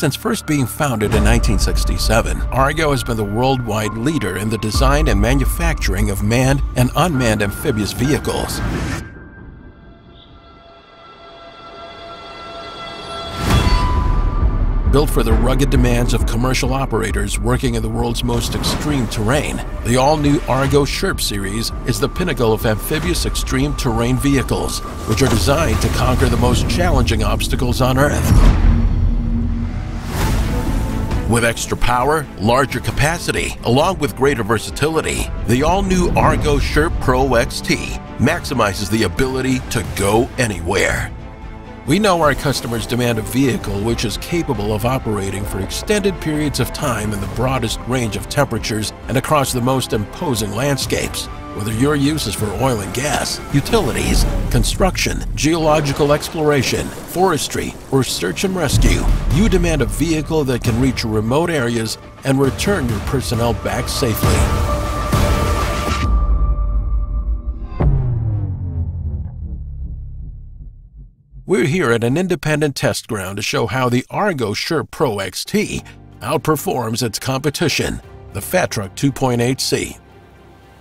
Since first being founded in 1967, Argo has been the worldwide leader in the design and manufacturing of manned and unmanned amphibious vehicles. Built for the rugged demands of commercial operators working in the world's most extreme terrain, the all-new Argo Sherp series is the pinnacle of amphibious extreme terrain vehicles, which are designed to conquer the most challenging obstacles on Earth. With extra power, larger capacity, along with greater versatility, the all-new Argo Sherp Pro XT maximizes the ability to go anywhere. We know our customers demand a vehicle which is capable of operating for extended periods of time in the broadest range of temperatures and across the most imposing landscapes. Whether your use is for oil and gas, utilities, construction, geological exploration, forestry, or search and rescue, you demand a vehicle that can reach remote areas and return your personnel back safely. We're here at an independent test ground to show how the Argo Sherp Pro XT outperforms its competition, the Fat Truck 2.8C.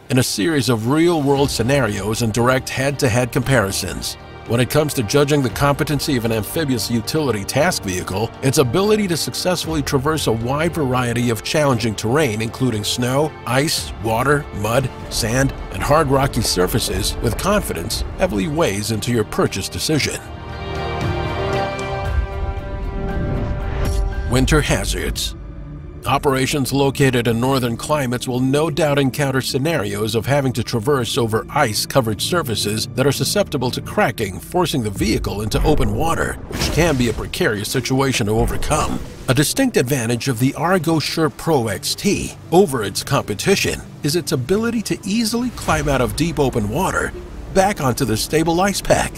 In a series of real-world scenarios and direct head-to-head -head comparisons, when it comes to judging the competency of an amphibious utility task vehicle, its ability to successfully traverse a wide variety of challenging terrain including snow, ice, water, mud, sand, and hard rocky surfaces with confidence heavily weighs into your purchase decision. Winter hazards. Operations located in northern climates will no doubt encounter scenarios of having to traverse over ice-covered surfaces that are susceptible to cracking, forcing the vehicle into open water, which can be a precarious situation to overcome. A distinct advantage of the Argo Sherp Pro XT over its competition is its ability to easily climb out of deep open water back onto the stable ice pack.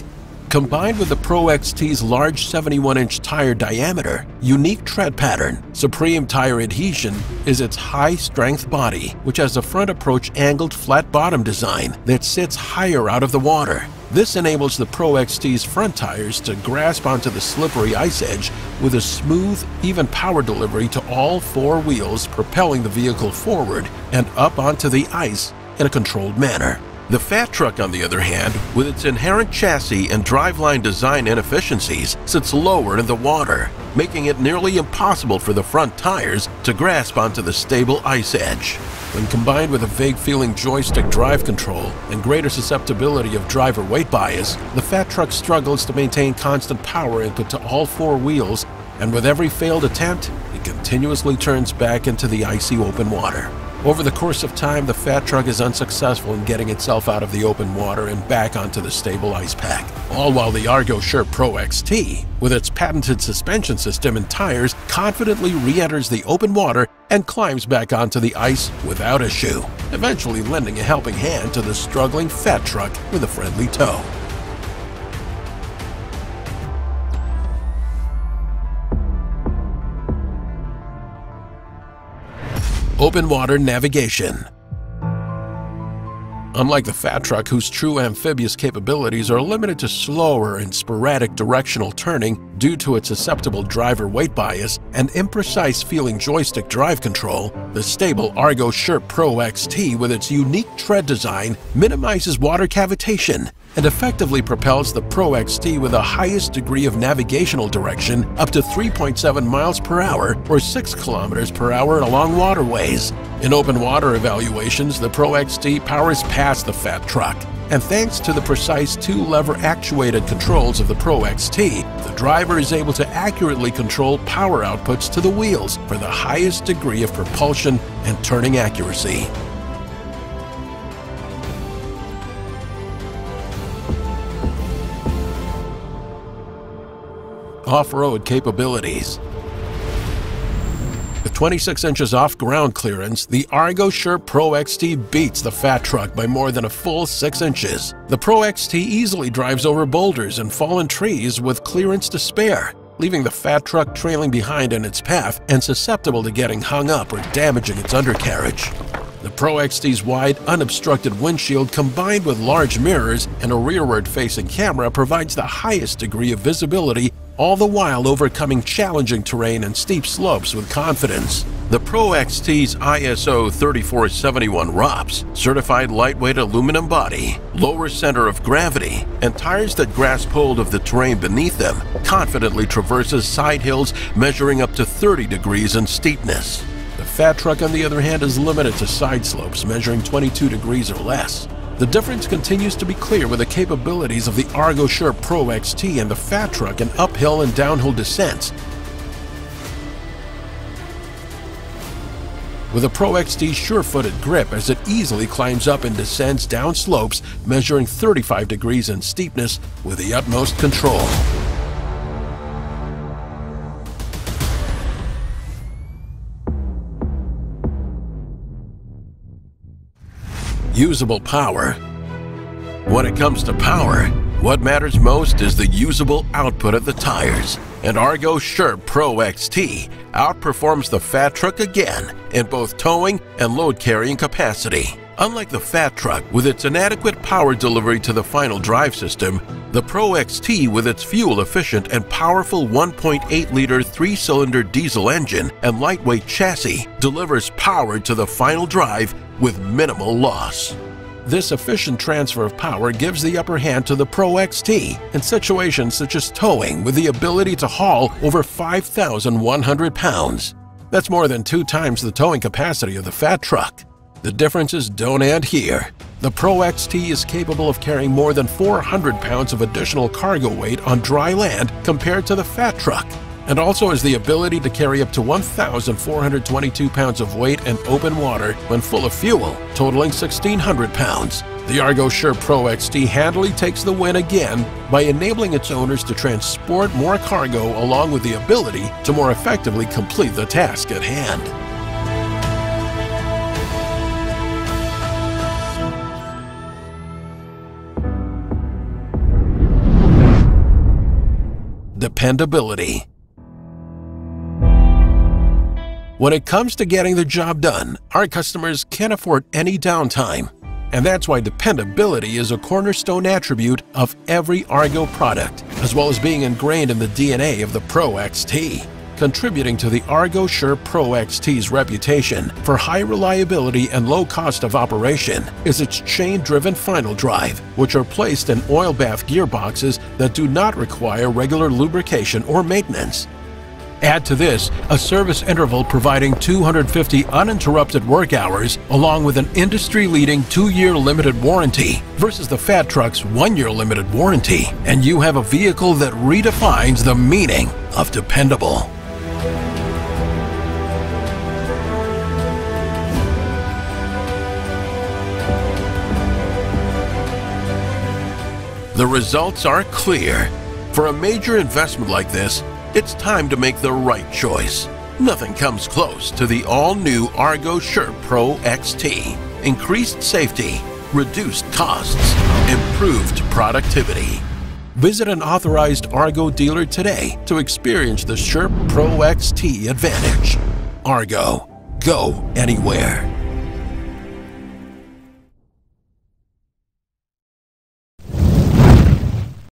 Combined with the Pro XT's large 71-inch tire diameter, unique tread pattern, supreme tire adhesion is its high-strength body, which has a front approach angled flat bottom design that sits higher out of the water. This enables the Pro XT's front tires to grasp onto the slippery ice edge with a smooth, even power delivery to all four wheels propelling the vehicle forward and up onto the ice in a controlled manner. The Fat Truck, on the other hand, with its inherent chassis and driveline design inefficiencies, sits lower in the water, making it nearly impossible for the front tires to grasp onto the stable ice edge. When combined with a vague-feeling joystick drive control and greater susceptibility of driver weight bias, the Fat Truck struggles to maintain constant power input to all four wheels, and with every failed attempt, it continuously turns back into the icy open water. Over the course of time, the Fat Truck is unsuccessful in getting itself out of the open water and back onto the stable ice pack. All while the Argo Sherp Pro XT, with its patented suspension system and tires, confidently re-enters the open water and climbs back onto the ice without a shoe, eventually lending a helping hand to the struggling Fat Truck with a friendly tow. Open water navigation. Unlike the Fat Truck, whose true amphibious capabilities are limited to slower and sporadic directional turning due to its susceptible driver weight bias and imprecise feeling joystick drive control, the stable Argo Sherp Pro XT with its unique tread design minimizes water cavitation and effectively propels the Pro XT with the highest degree of navigational direction up to 3.7 miles per hour or 6 kilometers per hour along waterways. In open water evaluations, the Pro XT powers past the Fat Truck, and thanks to the precise two-lever actuated controls of the Pro XT, the driver is able to accurately control power outputs to the wheels for the highest degree of propulsion and turning accuracy. off-road capabilities. With 26 inches off ground clearance, the Argo Sherp Pro XT beats the Fat Truck by more than a full 6 inches. The Pro XT easily drives over boulders and fallen trees with clearance to spare, leaving the Fat Truck trailing behind in its path and susceptible to getting hung up or damaging its undercarriage. The Pro XT's wide, unobstructed windshield combined with large mirrors and a rearward-facing camera provides the highest degree of visibility all the while overcoming challenging terrain and steep slopes with confidence. The Pro XT's ISO 3471 ROPS, certified lightweight aluminum body, lower center of gravity, and tires that grasp hold of the terrain beneath them, confidently traverses side hills measuring up to 30 degrees in steepness. The Fat Truck, on the other hand, is limited to side slopes measuring 22 degrees or less. The difference continues to be clear with the capabilities of the Argo Sherp Pro XT and the Fat Truck in uphill and downhill descents, with a Pro XT sure-footed grip as it easily climbs up and descends down slopes measuring 35 degrees in steepness with the utmost control. Usable power. When it comes to power, what matters most is the usable output of the tires, and Argo Sherp Pro XT outperforms the Fat Truck again in both towing and load carrying capacity. Unlike the Fat Truck with its inadequate power delivery to the final drive system, the Pro XT with its fuel-efficient and powerful 1.8-liter three-cylinder diesel engine and lightweight chassis delivers power to the final drive with minimal loss. This efficient transfer of power gives the upper hand to the Pro XT in situations such as towing with the ability to haul over 5,100 pounds. That's more than two times the towing capacity of the Fat Truck. The differences don't end here. The Pro XT is capable of carrying more than 400 pounds of additional cargo weight on dry land compared to the Fat Truck, and also has the ability to carry up to 1,422 pounds of weight in open water when full of fuel, totaling 1,600 pounds. The Argo Sherp Pro XT handily takes the win again by enabling its owners to transport more cargo along with the ability to more effectively complete the task at hand. Dependability When it comes to getting the job done, our customers can't afford any downtime. And that's why dependability is a cornerstone attribute of every Argo product, as well as being ingrained in the DNA of the Pro XT. Contributing to the Argo Sherp Pro XT's reputation for high reliability and low cost of operation is its chain-driven final drive, which are placed in oil bath gearboxes that do not require regular lubrication or maintenance. Add to this a service interval providing 250 uninterrupted work hours along with an industry-leading two-year limited warranty versus the Fat Truck's one-year limited warranty, and you have a vehicle that redefines the meaning of dependable. The results are clear. For a major investment like this, it's time to make the right choice. Nothing comes close to the all-new Argo Sherp Pro XT. Increased safety, reduced costs, improved productivity. Visit an authorized Argo dealer today to experience the Sherp Pro XT advantage. Argo, go anywhere.